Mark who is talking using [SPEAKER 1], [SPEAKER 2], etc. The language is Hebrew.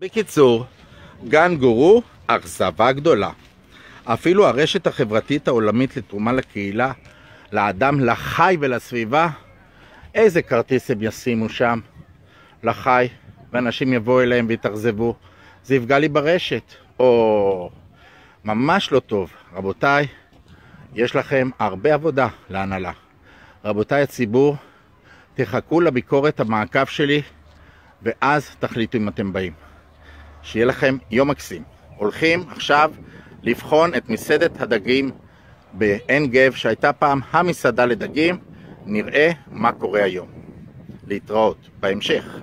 [SPEAKER 1] בקיצור, גן גורו, אכזבה גדולה. אפילו הרשת החברתית העולמית לתרומה לקהילה, לאדם, לחי ולסביבה, איזה כרטיס הם ישימו שם לחי, ואנשים יבואו אליהם ויתאכזבו. זה יפגע לי ברשת, או ממש לא טוב. רבותיי, יש לכם הרבה עבודה להנהלה. רבותיי הציבור, תחכו לביקורת המעקב שלי, ואז תחליטו אם אתם באים. שיהיה לכם יום מקסים. הולכים עכשיו לבחון את מסעדת הדגים בעין גב, שהייתה פעם המסעדה לדגים. נראה מה קורה היום. להתראות בהמשך.